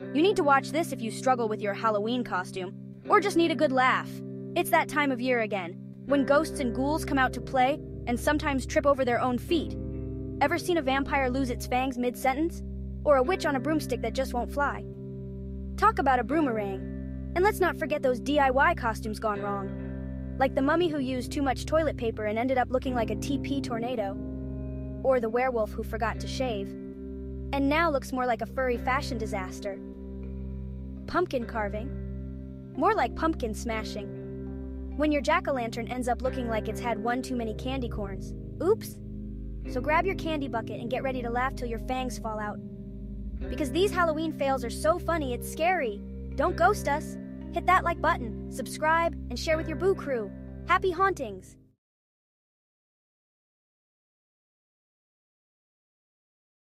You need to watch this if you struggle with your Halloween costume, or just need a good laugh. It's that time of year again, when ghosts and ghouls come out to play and sometimes trip over their own feet. Ever seen a vampire lose its fangs mid sentence? Or a witch on a broomstick that just won't fly? Talk about a broomerang. And let's not forget those DIY costumes gone wrong. Like the mummy who used too much toilet paper and ended up looking like a TP tornado. Or the werewolf who forgot to shave. And now looks more like a furry fashion disaster. Pumpkin carving. More like pumpkin smashing. When your jack o' lantern ends up looking like it's had one too many candy corns. Oops! So grab your candy bucket and get ready to laugh till your fangs fall out. Because these Halloween fails are so funny, it's scary. Don't ghost us. Hit that like button, subscribe, and share with your boo crew. Happy hauntings!